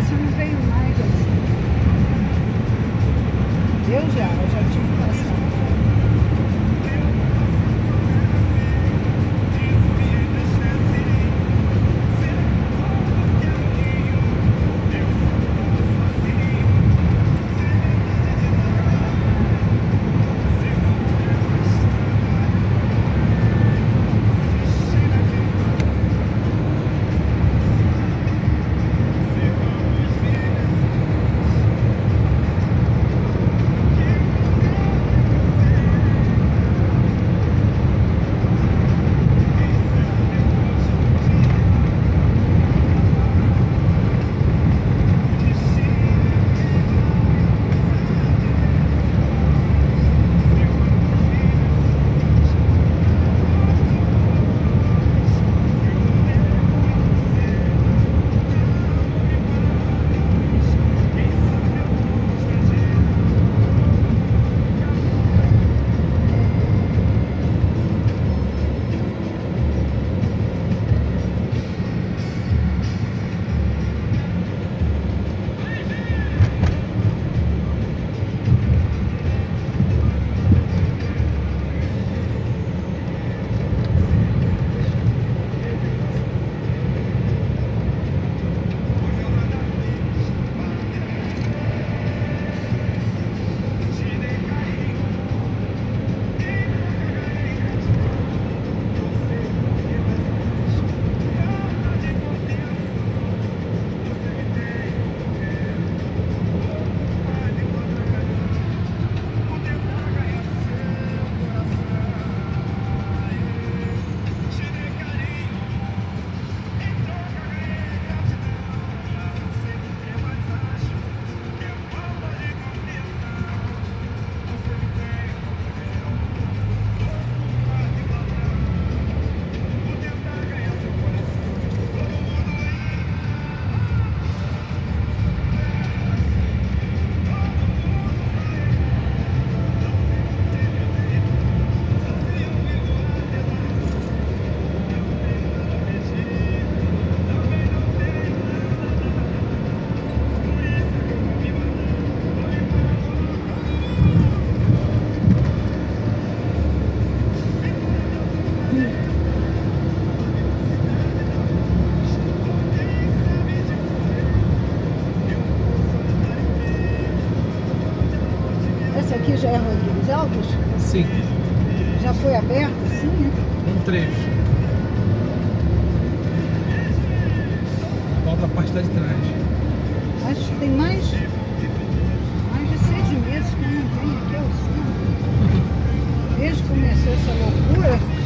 você não veio Sim, Já foi aberto? Sim, né? um trecho. Volta a parte lá de trás. Acho que tem mais, mais de seis meses que eu não venho aqui ao centro. Desde que começou essa loucura.